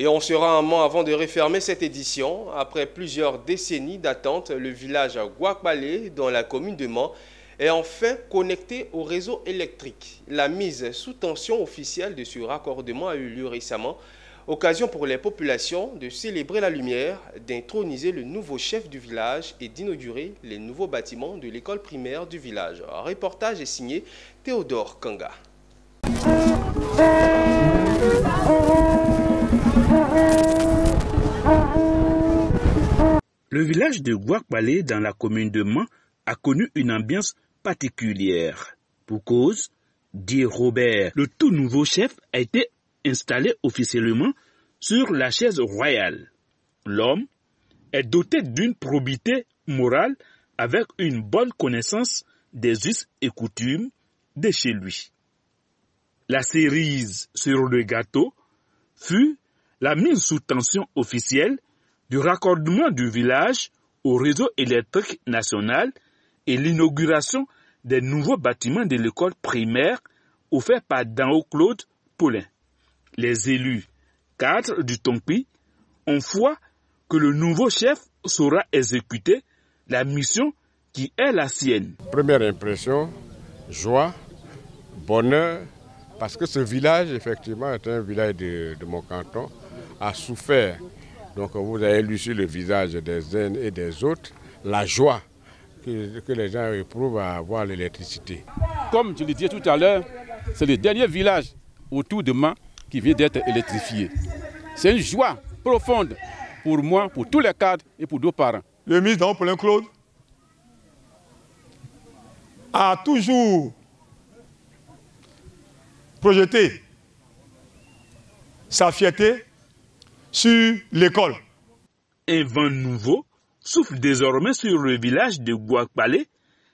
Et on sera un moment avant de refermer cette édition. Après plusieurs décennies d'attente, le village Guakbalé, dans la commune de Mans, est enfin connecté au réseau électrique. La mise sous tension officielle de ce raccordement a eu lieu récemment. Occasion pour les populations de célébrer la lumière, d'introniser le nouveau chef du village et d'inaugurer les nouveaux bâtiments de l'école primaire du village. Un reportage est signé Théodore Kanga. Le village de Guakbalé dans la commune de Mans a connu une ambiance particulière. Pour cause, dit Robert, le tout nouveau chef a été installé officiellement sur la chaise royale. L'homme est doté d'une probité morale avec une bonne connaissance des us et coutumes de chez lui. La cerise sur le gâteau fut la mise sous tension officielle du raccordement du village au réseau électrique national et l'inauguration des nouveaux bâtiments de l'école primaire offert par Dao Claude Paulin. Les élus cadres du Tompi ont foi que le nouveau chef saura exécuter la mission qui est la sienne. Première impression, joie, bonheur, parce que ce village, effectivement, est un village de, mon canton, a souffert. Donc vous avez lu sur le visage des uns et des autres la joie que, que les gens éprouvent à avoir l'électricité. Comme je le disais tout à l'heure, c'est le dernier village autour de moi qui vient d'être électrifié. C'est une joie profonde pour moi, pour tous les cadres et pour nos parents. Le ministre Paulin Claude a toujours projeté sa fierté sur l'école. Un vent nouveau souffle désormais sur le village de Guakpalé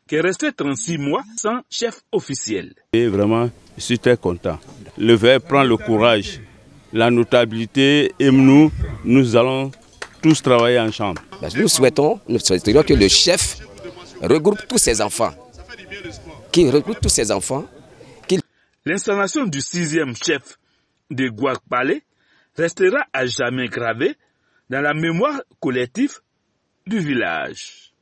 qui est resté 36 mois sans chef officiel. Et vraiment, je suis très content. Le verre prend le courage, la notabilité et nous, nous allons tous travailler ensemble. Nous souhaitons, nous souhaitons que le chef regroupe tous ses enfants, qu'il regroupe tous ses enfants. L'installation du sixième chef de Guakpalé restera à jamais gravée dans la mémoire collective du village.